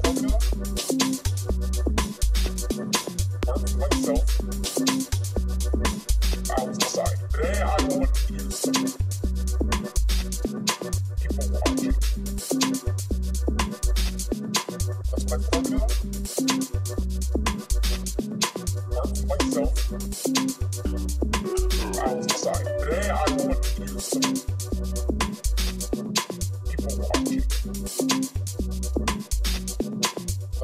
People watching.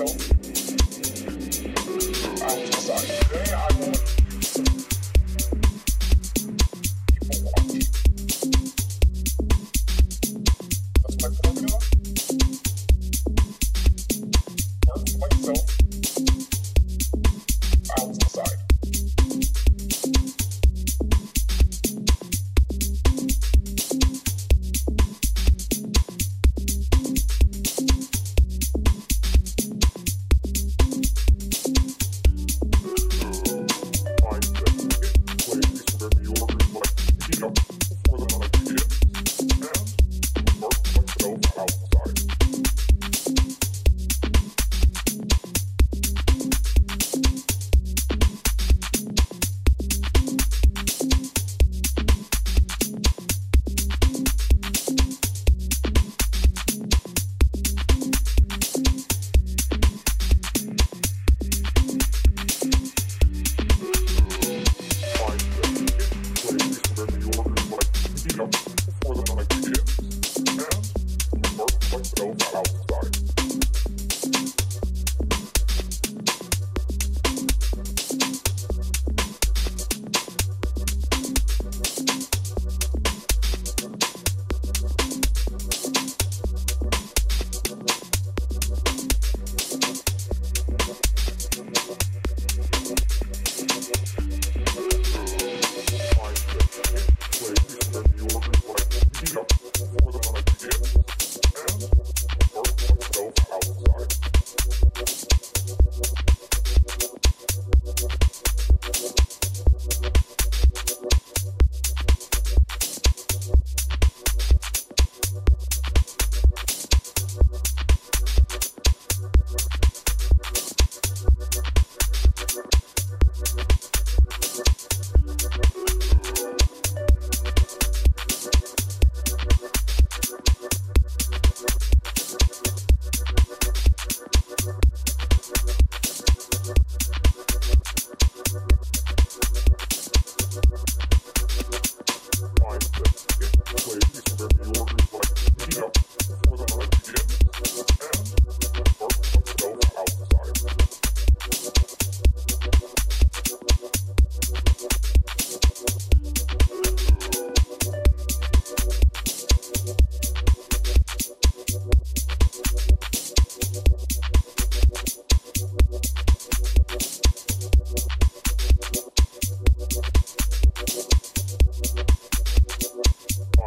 myself. I was just like, hey,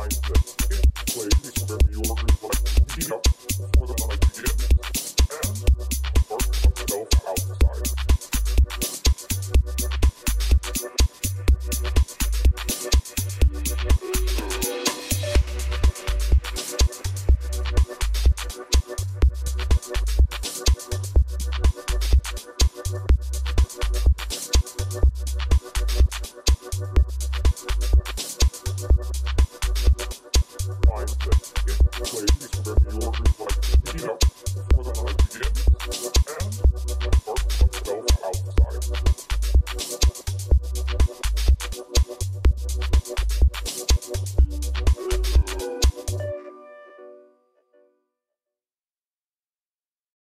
begins.